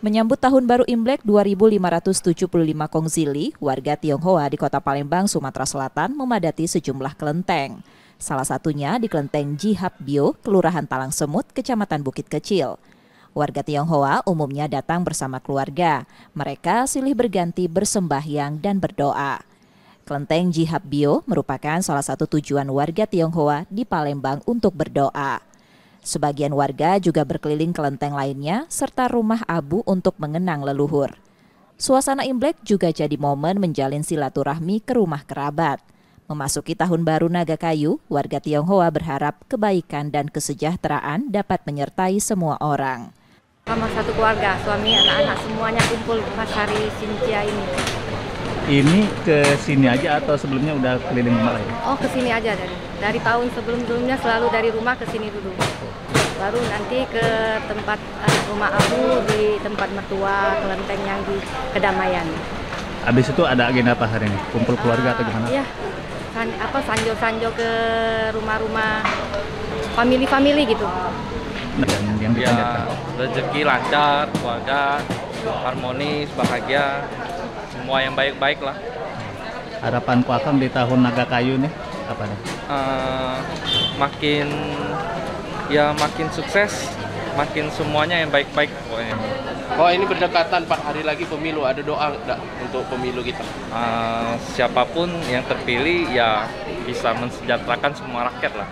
Menyambut Tahun Baru Imlek 2575 Kongzili, warga Tionghoa di Kota Palembang, Sumatera Selatan memadati sejumlah kelenteng. Salah satunya di Kelenteng Jihab Bio, Kelurahan Talang Semut, Kecamatan Bukit Kecil. Warga Tionghoa umumnya datang bersama keluarga. Mereka silih berganti bersembahyang dan berdoa. Kelenteng Jihab Bio merupakan salah satu tujuan warga Tionghoa di Palembang untuk berdoa. Sebagian warga juga berkeliling kelenteng lainnya serta rumah abu untuk mengenang leluhur. Suasana Imlek juga jadi momen menjalin silaturahmi ke rumah kerabat. Memasuki tahun baru Naga Kayu, warga Tionghoa berharap kebaikan dan kesejahteraan dapat menyertai semua orang. Sama satu keluarga, suami, anak-anak semuanya kumpul pas hari Sincia ini. Ini ke sini aja atau sebelumnya udah keliling rumah lain? Oh, ke sini aja dari dari tahun sebelum-sebelumnya selalu dari rumah ke sini dulu. Baru nanti ke tempat uh, rumah Abu di tempat mertua, kelenteng yang di Kedamaian. Habis itu ada agenda apa hari ini? Kumpul keluarga atau gimana? Iya. San, apa sanjo-sanjo ke rumah-rumah family-family gitu. Dan yang ya dipanjatkan. rezeki lancar keluarga harmonis bahagia semua yang baik-baik lah. Harapan Ko Akam di tahun Naga Kayu nih apa nih? Eh, makin ya makin sukses makin semuanya yang baik-baik pokoknya. Oh ini berdekatan Pak. Hari lagi pemilu. Ada doa enggak untuk pemilu kita? Eh, siapa pun yang terpilih ya bisa mensejahterakan semua rakyat lah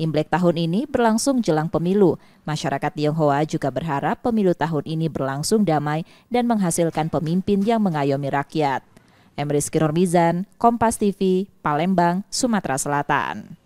Imlek tahun ini berlangsung jelang pemilu. Masyarakat Tionghoa juga berharap pemilu tahun ini berlangsung damai dan menghasilkan pemimpin yang mengayomi rakyat. Emris Kirormizan, Kompas TV, Palembang, Sumatera Selatan.